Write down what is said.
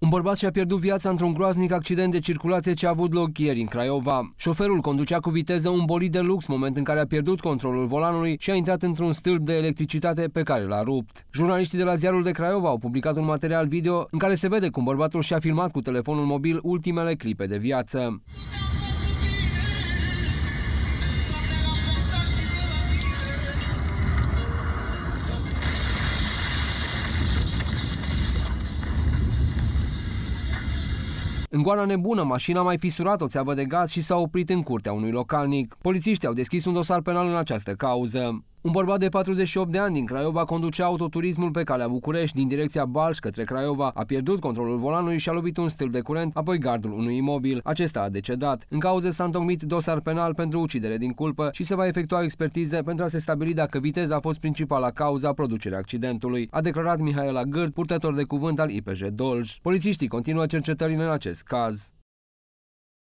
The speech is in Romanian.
Un bărbat și-a pierdut viața într-un groaznic accident de circulație ce a avut loc ieri în Craiova. Șoferul conducea cu viteză un bolid de lux, moment în care a pierdut controlul volanului și a intrat într-un stâlp de electricitate pe care l-a rupt. Jurnaliștii de la ziarul de Craiova au publicat un material video în care se vede cum bărbatul și-a filmat cu telefonul mobil ultimele clipe de viață. În goana nebună, mașina a mai fisurat o țeavă de gaz și s-a oprit în curtea unui localnic. Polițiștii au deschis un dosar penal în această cauză. Un bărbat de 48 de ani din Craiova conducea autoturismul pe calea București din direcția Balș către Craiova, a pierdut controlul volanului și a lovit un stâlp de curent, apoi gardul unui imobil. Acesta a decedat. În cauză s-a întocmit dosar penal pentru ucidere din culpă și se va efectua expertize pentru a se stabili dacă viteza a fost principala cauza producerii accidentului, a declarat Mihaela Gârd, purtător de cuvânt al IPJ Dolj. Polițiștii continuă cercetările în acest caz.